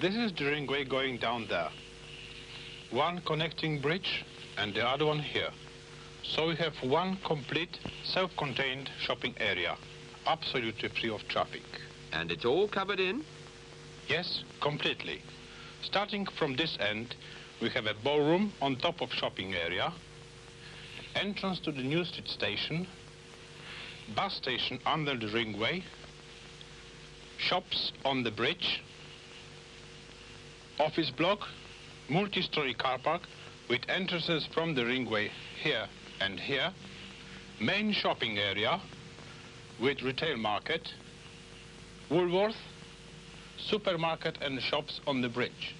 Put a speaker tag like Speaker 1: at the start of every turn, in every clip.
Speaker 1: This is the ringway going down there. One connecting bridge and the other one here. So we have one complete self-contained shopping area, absolutely free of traffic.
Speaker 2: And it's all covered in?
Speaker 1: Yes, completely. Starting from this end, we have a ballroom on top of shopping area, entrance to the New Street station, bus station under the ringway, shops on the bridge, office block, multi-story car park with entrances from the ringway here and here, main shopping area with retail market, Woolworth, supermarket and shops on the bridge.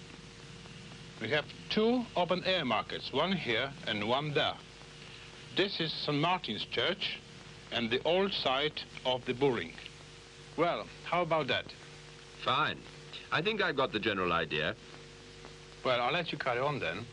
Speaker 1: We have two open air markets, one here and one there. This is St. Martin's Church and the old site of the Bullring. Well, how about that?
Speaker 2: Fine. I think I've got the general idea.
Speaker 1: Well, I'll let you carry on then.